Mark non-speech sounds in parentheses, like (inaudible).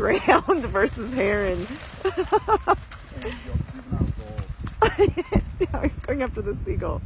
Greyhound (laughs) versus heron. (laughs) (laughs) now he's going after the seagull.